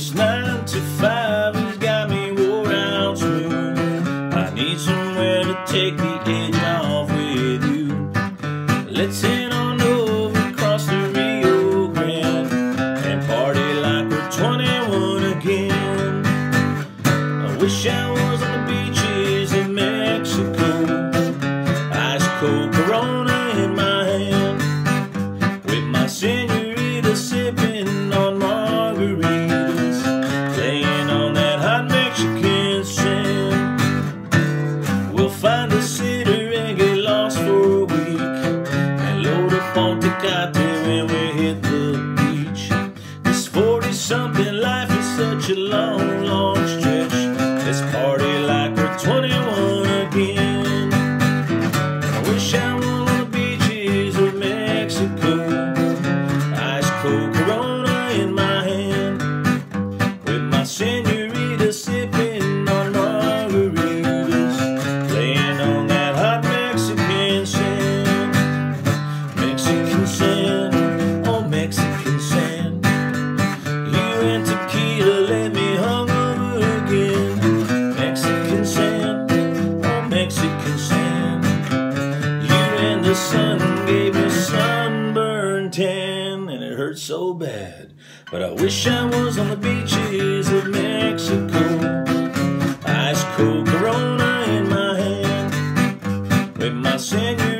This nine to five has got me wore out smooth. I need somewhere to take the edge off with you. Let's head on over across the Rio Grande and party like we're 21 again. I wish I was on the beaches of Mexico, ice cold on Tecate when we hit the beach. This 40 something life is such a long, long stretch. Let's party sun gave me sunburned tan, and it hurt so bad. But I wish I was on the beaches of Mexico. Ice cold Corona in my hand, with my senor.